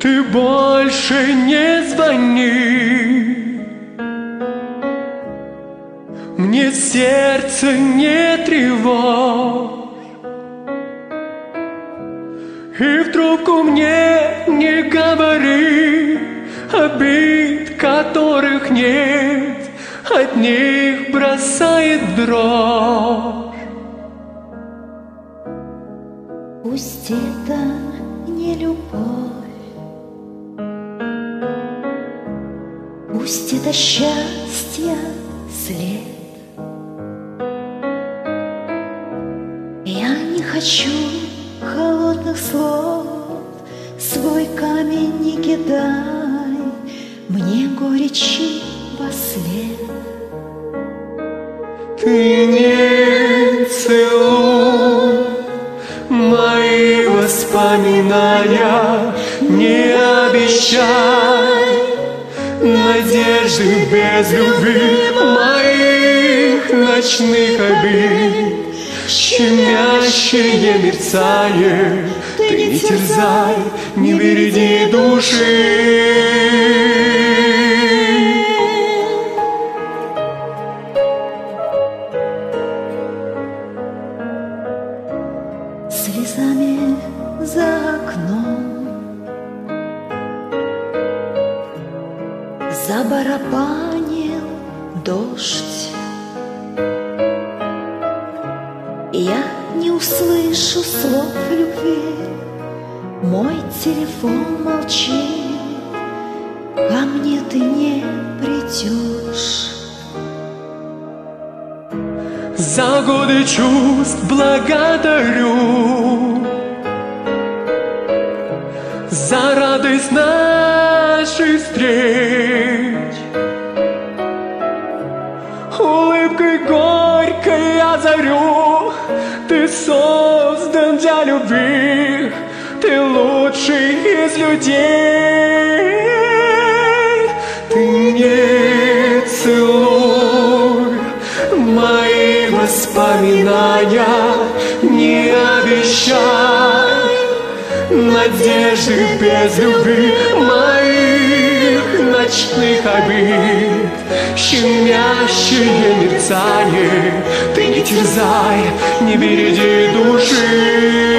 Ты больше не звони. Мне сердце не тревожь. И в трубку мне не говори Обид, которых нет. От них бросает дрожь. Пусть это не любовь Пусть это счастье след. Я не хочу холодных слов Свой камень не кидай Мне горечи во след. Ты не целуй мои воспоминания, не обещай надежды без любви моих ночных обид. Щемящее мерцает, ты не терзай, не береги души. Слезами за окном Забарабанил дождь. Я не услышу слов любви. Мой телефон молчит Ко мне ты не придешь. За годы чувств благодарю. За радость наших встреч озарю Ты создан для любви Ты лучший из людей. Ты не целуй мои воспоминания Не обещай надежды без любви Моих ночных обид Щемящее мерцание Ты не терзай, не береги души